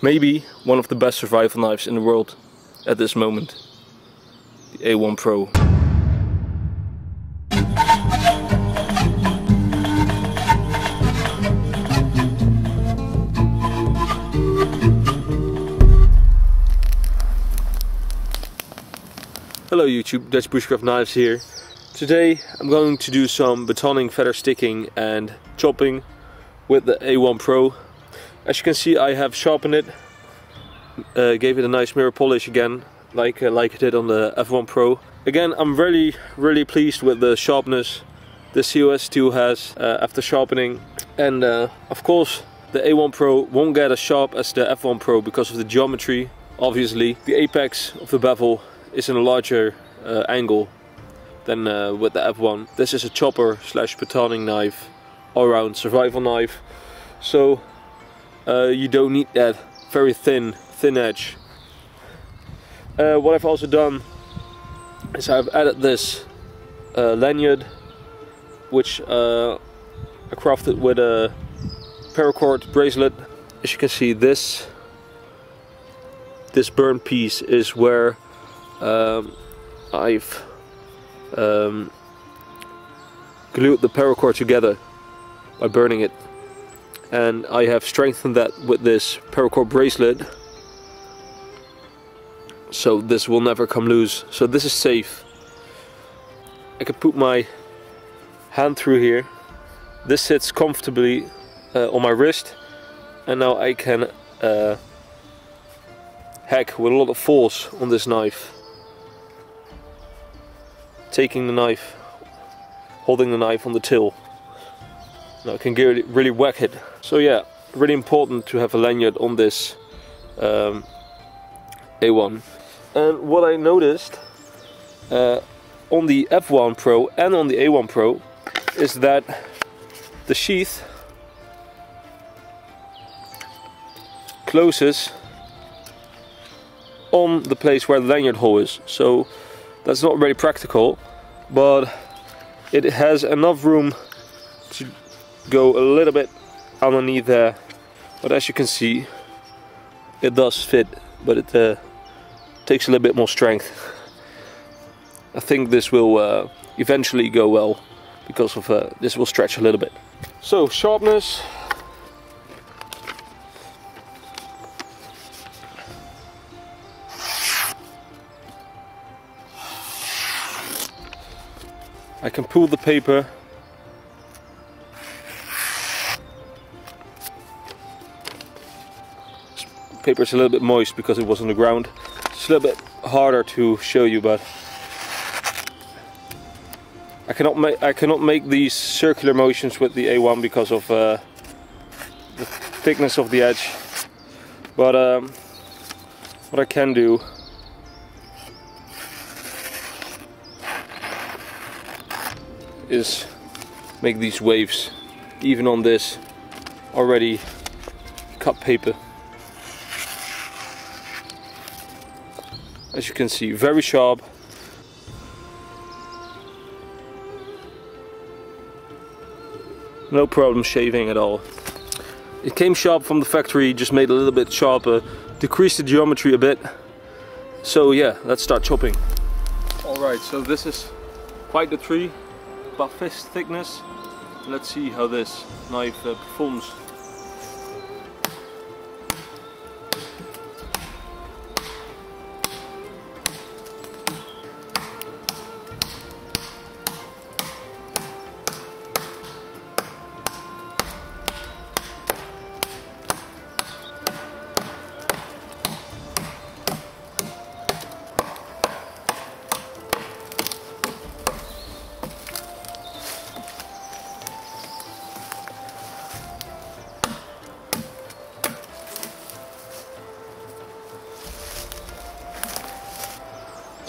maybe one of the best survival knives in the world at this moment. The A1 Pro. Hello YouTube, Dutch Bushcraft Knives here. Today I'm going to do some batoning, feather sticking and chopping with the A1 Pro. As you can see I have sharpened it, uh, gave it a nice mirror polish again, like, uh, like I did on the F1 Pro. Again I'm really really pleased with the sharpness the COS tool has uh, after sharpening and uh, of course the A1 Pro won't get as sharp as the F1 Pro because of the geometry obviously. The apex of the bevel is in a larger uh, angle than uh, with the F1. This is a chopper slash batoning knife, all-round survival knife. So uh, you don't need that very thin, thin edge. Uh, what I've also done is I've added this uh, lanyard, which uh, I crafted with a paracord bracelet. As you can see, this this burn piece is where um, I've um, glued the paracord together by burning it and I have strengthened that with this paracord bracelet. So this will never come loose. So this is safe. I can put my hand through here. This sits comfortably uh, on my wrist. And now I can uh, hack with a lot of force on this knife. Taking the knife, holding the knife on the till. I can get really it. So yeah, really important to have a lanyard on this um, A1. And what I noticed uh, on the F1 Pro and on the A1 Pro is that the sheath closes on the place where the lanyard hole is. So that's not very practical, but it has enough room to go a little bit underneath there. But as you can see, it does fit, but it uh, takes a little bit more strength. I think this will uh, eventually go well because of uh, this will stretch a little bit. So sharpness, I can pull the paper paper is a little bit moist because it was on the ground. It's a little bit harder to show you but I cannot make I cannot make these circular motions with the A1 because of uh, the thickness of the edge. But um, what I can do is make these waves even on this already cut paper as you can see very sharp. No problem shaving at all. It came sharp from the factory just made a little bit sharper decreased the geometry a bit. So yeah let's start chopping. Alright so this is quite the tree about fist thickness. Let's see how this knife uh, performs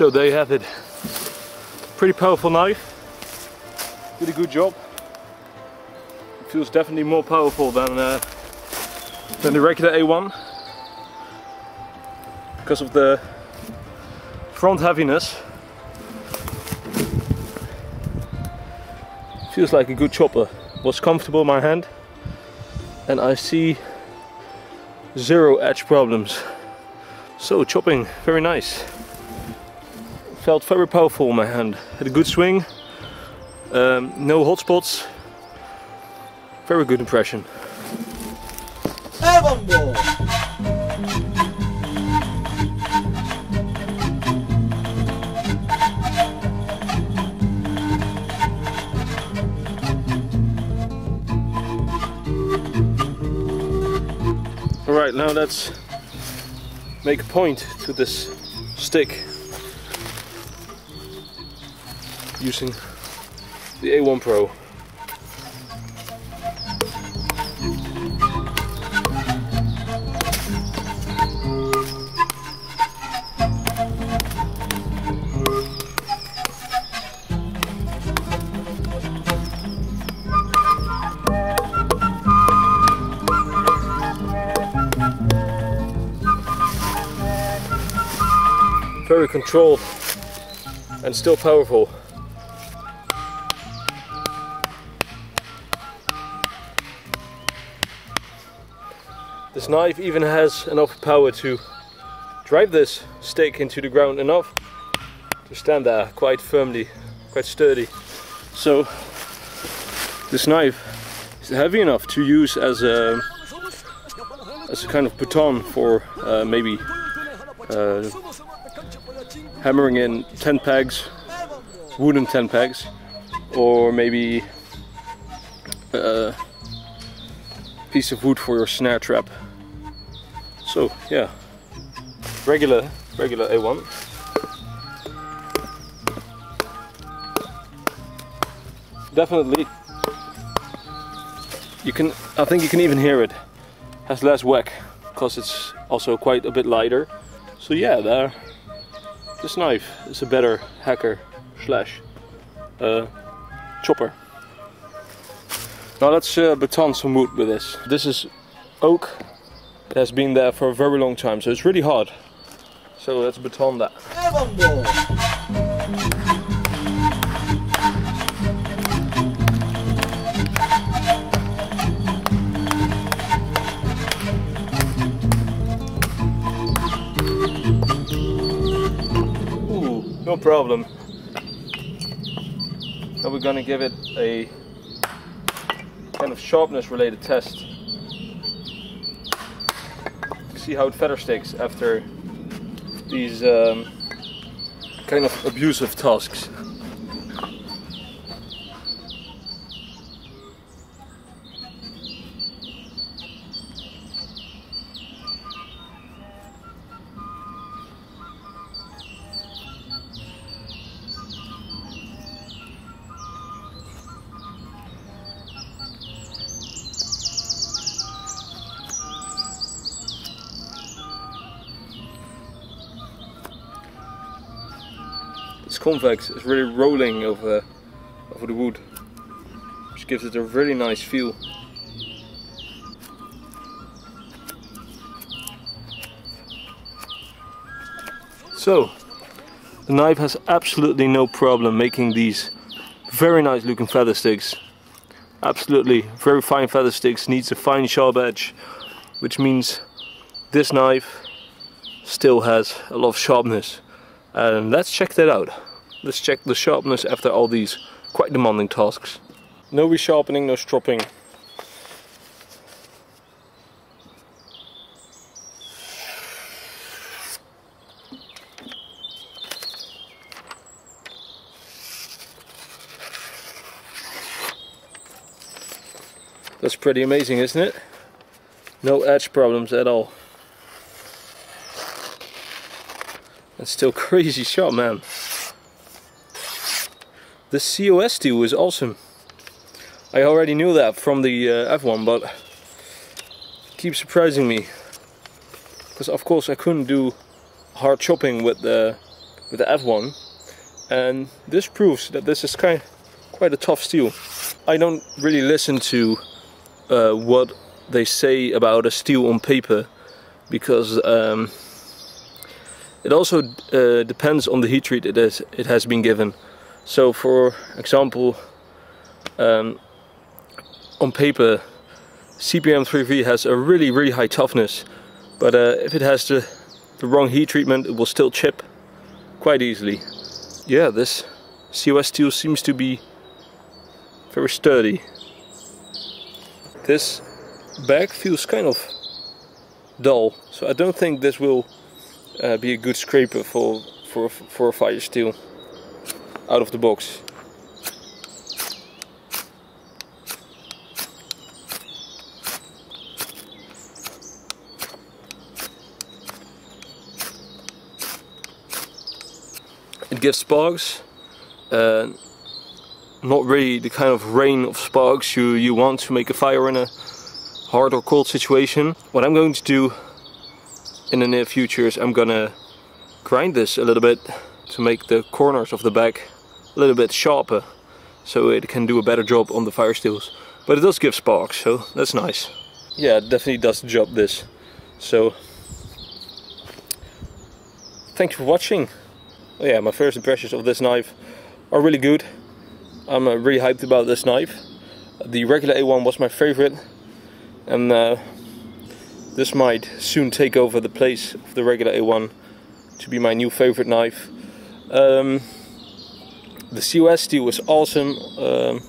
So there you have it. Pretty powerful knife. Did a good job. It feels definitely more powerful than uh, than the regular A1 because of the front heaviness. Feels like a good chopper. Was comfortable in my hand, and I see zero edge problems. So chopping, very nice. Felt very powerful in my hand. Had a good swing, um, no hot spots. Very good impression. Alright, now let's make a point to this stick using the A1 Pro. very controlled and still powerful. Knife even has enough power to drive this stake into the ground enough to stand there quite firmly, quite sturdy. So this knife is heavy enough to use as a as a kind of baton for uh, maybe uh, hammering in 10 pegs, wooden 10 pegs, or maybe a piece of wood for your snare trap. So yeah, regular, regular A1. Definitely, you can, I think you can even hear it. Has less whack, because it's also quite a bit lighter. So yeah, there this knife is a better hacker slash uh, chopper. Now let's uh, baton some wood with this. This is oak. It has been there for a very long time, so it's really hard. So let's baton that. no problem. Now we're gonna give it a kind of sharpness related test. See how it feather sticks after these um, kind of abusive tasks. Convex is really rolling over, over the wood, which gives it a really nice feel. So, the knife has absolutely no problem making these very nice looking feather sticks. Absolutely, very fine feather sticks, needs a fine sharp edge, which means this knife still has a lot of sharpness and let's check that out. Let's check the sharpness after all these quite demanding tasks. No resharpening, no stropping. That's pretty amazing, isn't it? No edge problems at all. That's still crazy shot, man. The COS2 is awesome. I already knew that from the uh, F1, but keeps surprising me. Because of course I couldn't do hard chopping with the with the F1, and this proves that this is kind quite a tough steel. I don't really listen to uh, what they say about a steel on paper because um, it also uh, depends on the heat treat it, is, it has been given. So for example, um, on paper, CPM 3V has a really, really high toughness, but uh, if it has the, the wrong heat treatment it will still chip quite easily. Yeah, this COS steel seems to be very sturdy. This back feels kind of dull, so I don't think this will uh, be a good scraper for, for, for a fire steel out of the box. It gives sparks, uh, not really the kind of rain of sparks you, you want to make a fire in a hard or cold situation. What I'm going to do in the near future is I'm gonna grind this a little bit to make the corners of the back little bit sharper so it can do a better job on the fire steels. But it does give sparks, so that's nice. Yeah, it definitely does the job this. So, thank you for watching. Oh yeah, my first impressions of this knife are really good. I'm uh, really hyped about this knife. The regular A1 was my favorite and uh, this might soon take over the place of the regular A1 to be my new favorite knife. Um, the COS was awesome. Um,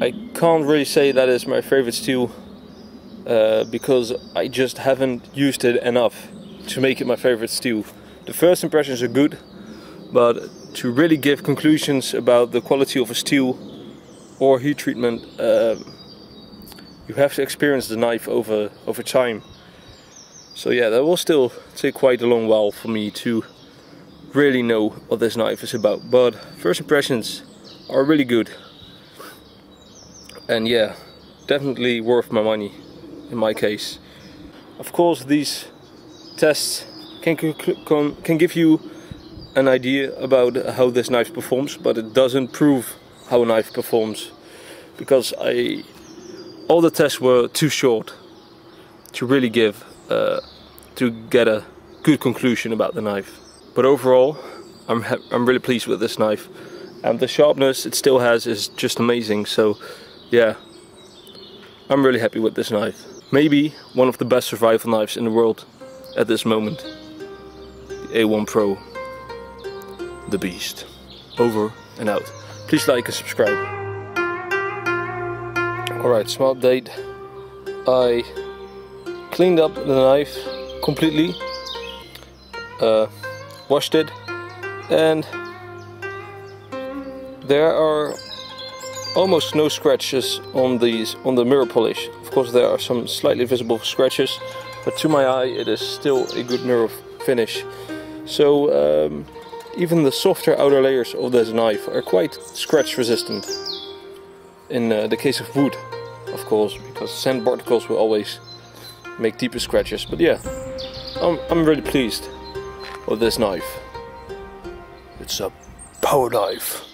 I can't really say that is my favorite steel uh, because I just haven't used it enough to make it my favorite steel. The first impressions are good, but to really give conclusions about the quality of a steel or heat treatment, uh, you have to experience the knife over over time. So yeah, that will still take quite a long while for me to really know what this knife is about. But first impressions are really good. And yeah, definitely worth my money in my case. Of course, these tests can, can, give you an idea about how this knife performs, but it doesn't prove how a knife performs. Because I all the tests were too short to really give uh, to get a good conclusion about the knife. But overall, I'm I'm really pleased with this knife, and the sharpness it still has is just amazing. So, yeah, I'm really happy with this knife. Maybe one of the best survival knives in the world at this moment. The A1 Pro, the beast. Over and out. Please like and subscribe. Alright, small update. I cleaned up the knife completely, uh, washed it, and there are almost no scratches on these on the mirror polish. Of course, there are some slightly visible scratches, but to my eye, it is still a good mirror finish. So um, even the softer outer layers of this knife are quite scratch resistant in uh, the case of wood of course, because sand particles will always make deeper scratches. But yeah, I'm, I'm really pleased with this knife. It's a power knife.